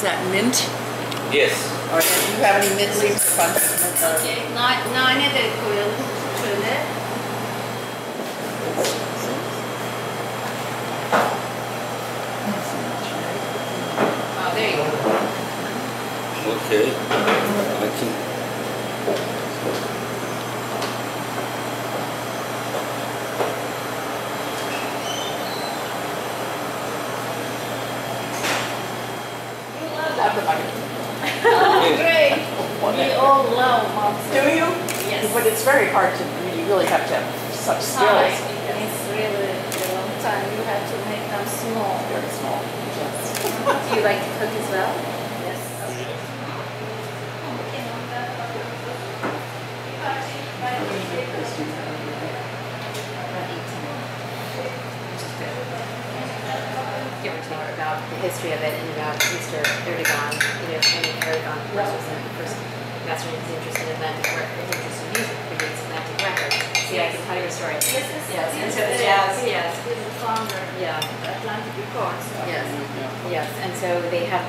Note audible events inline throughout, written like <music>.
Is that mint? Yes. Or do you have any mint leaves or bunches of mint? or- Okay, na- nane de koyalım şöyle. Oh, there you go. Okay. I can. Everybody. Oh, Yeah. great. We all love monsoon. Do you? Yes. But it's very hard to, I mean, you really have to have such Time. skills. It's really a long time. You have to make them small. Very small. Yes. <laughs> Do you like to cook as well? Yes. give or take about the history of it and about Mr. Ertegun, you know, I Ertegun, of course, was the first master who's interested in Atlantic record, interested in music, creates Atlantic records. See, I can tell you a story. This is Yes, this and so is the jazz, the- yes. This is the founder Yeah, Atlantic Records. yes, yes, and so they have,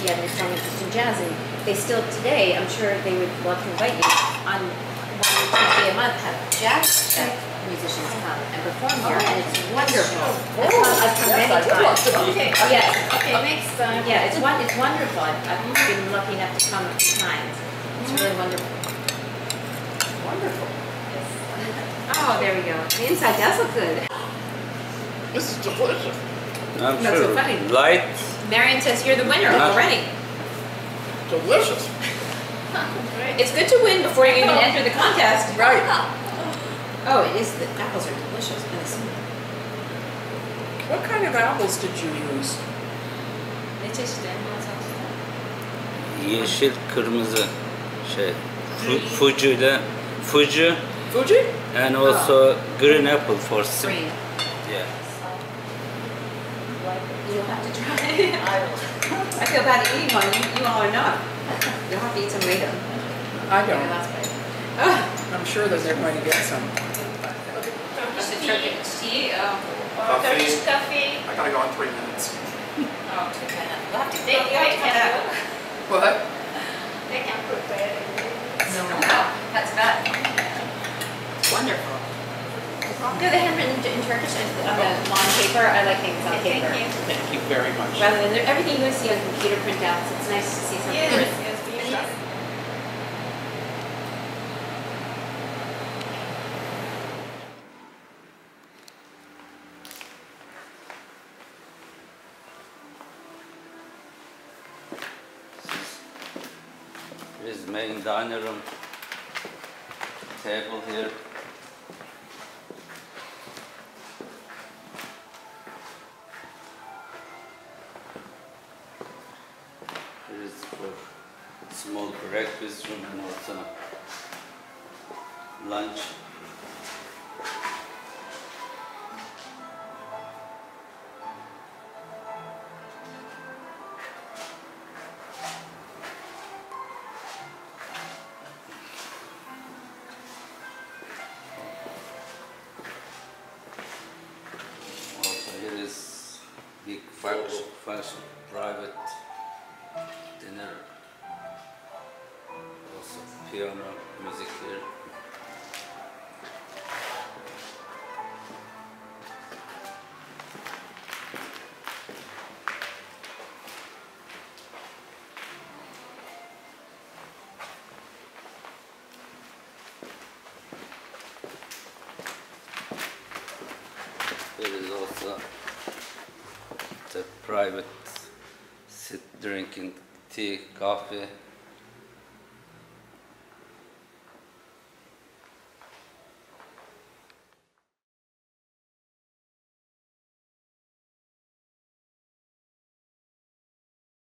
he had a strong interest in jazz, and they still today, I'm sure they would love to invite you on one Tuesday a month, have jazz musicians come and perform here, and it's oh, wonderful. I've come, I've come Yes, many I would love times. Okay. Yes. Okay, next time. Yeah, it's one, it's wonderful. I've, I've been lucky enough to come a few times. It's really wonderful. Wonderful. Oh, there we go. The inside does look good. This is delicious. I'm That's so funny. Light. Marion says you're the winner Uh-huh. already. Delicious. <laughs> It's good to win before you even enter the contest. Right. <laughs> Oh, it is. The apples are delicious. And it's, What kind of apples did you use? it's just Yeşil, kırmızı şey. Fu- Fuji ile Fuji Fuji? and ah. also green apple for sim. green. Yeah. You'll have to try. I feel bad eating one. You, you all are not. You'll have to eat some later. I don't. that's. Oh, I'm sure that they're going to get some. that's a Turkish tea. Oh. Or Turkish coffee. I gotta go in three minutes. Oh, too bad. We'll have to They, take they you can out. What? They can prepare it. No, oh, that's bad. Wonderful. No, the handwritten in Turkish on the oh. lawn paper. I like things on paper. Thank you. Thank you very much. Rather than everything you see on computer printouts, it's nice to see something. Yes, yes, yes. This is main dining room. Table here. Here is for small breakfast room and also lunch. Function, function private dinner. Also piano, music here. There is also private sit drinking tea, coffee,